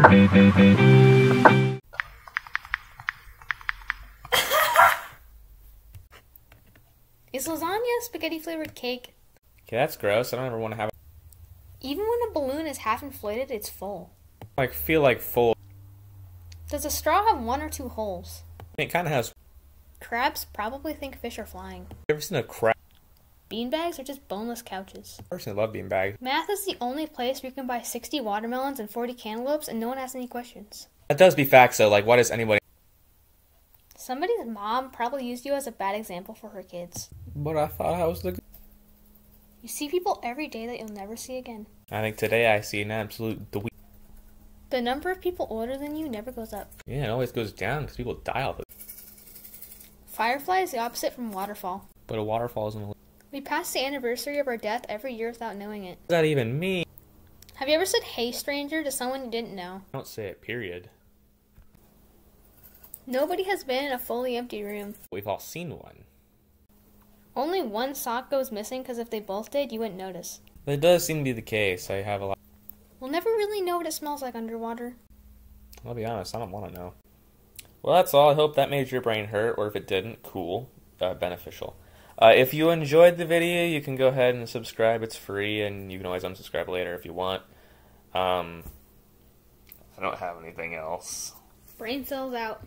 Is lasagna spaghetti flavored cake? Okay, that's gross. I don't ever want to have. Even when a balloon is half inflated, it's full. Like feel like full. Does a straw have one or two holes? It kind of has. Crabs probably think fish are flying. You ever seen a crab? Beanbags are just boneless couches. I personally love being bags. Math is the only place where you can buy 60 watermelons and 40 cantaloupes and no one asks any questions. That does be facts though. Like, why does anybody? Somebody's mom probably used you as a bad example for her kids. But I thought I was the. You see people every day that you'll never see again. I think today I see an absolute dweeb. The number of people older than you never goes up. Yeah, it always goes down because people die all the. Firefly is the opposite from waterfall. But a waterfall isn't. We pass the anniversary of our death every year without knowing it. does that even mean? Have you ever said hey stranger to someone you didn't know? I don't say it. Period. Nobody has been in a fully empty room. We've all seen one. Only one sock goes missing because if they both did, you wouldn't notice. That does seem to be the case. I have a lot. We'll never really know what it smells like underwater. I'll be honest. I don't want to know. Well, that's all. I hope that made your brain hurt, or if it didn't, cool, uh, beneficial. Uh, if you enjoyed the video, you can go ahead and subscribe. It's free, and you can always unsubscribe later if you want. Um, I don't have anything else. Brain cells out.